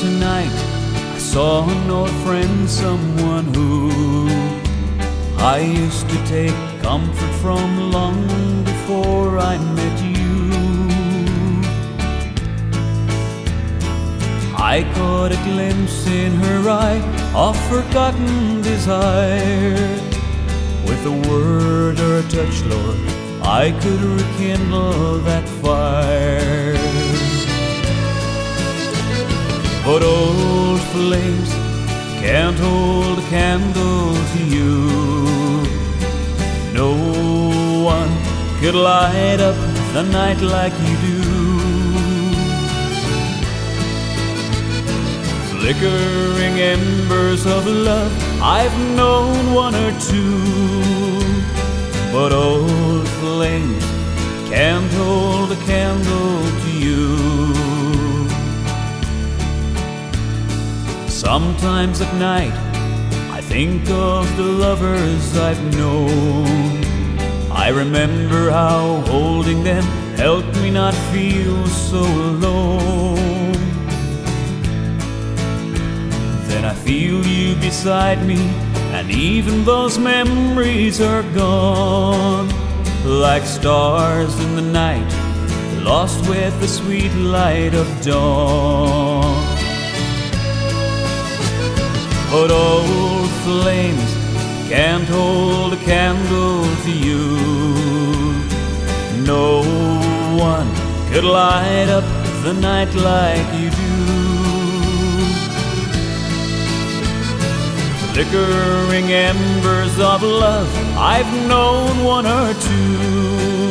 tonight I saw an old friend, someone who I used to take comfort from long before I met you. I caught a glimpse in her eye of forgotten desire. With a word or a touch, Lord, I could rekindle that fire. But old flames can't hold a candle to you. No one could light up the night like you do. Flickering embers of love, I've known one or two. But old flames can't hold a candle Sometimes at night, I think of the lovers I've known. I remember how holding them helped me not feel so alone. Then I feel you beside me, and even those memories are gone. Like stars in the night, lost with the sweet light of dawn. But old flames can't hold a candle to you. No one could light up the night like you do. Flickering embers of love, I've known one or two.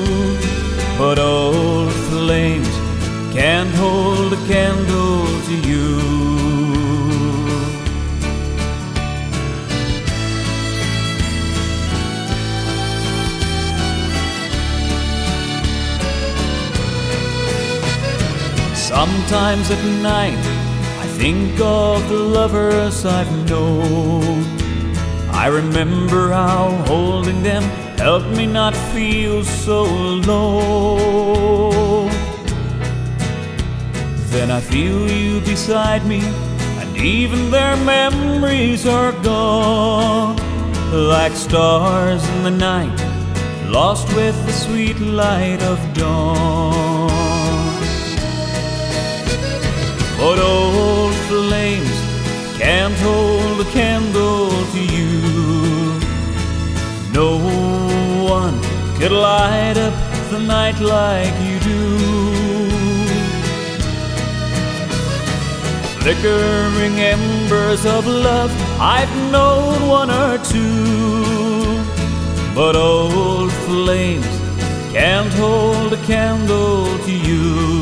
Sometimes at night I think of the lovers I've known. I remember how holding them helped me not feel so alone. Then I feel you beside me, and even their memories are gone. Like stars in the night, lost with the sweet light of dawn. But old flames can't hold a candle to you. No one could light up the night like you do. Flickering embers of love, I've known one or two. But old flames can't hold a candle to you.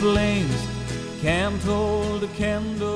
flames can't hold a candle.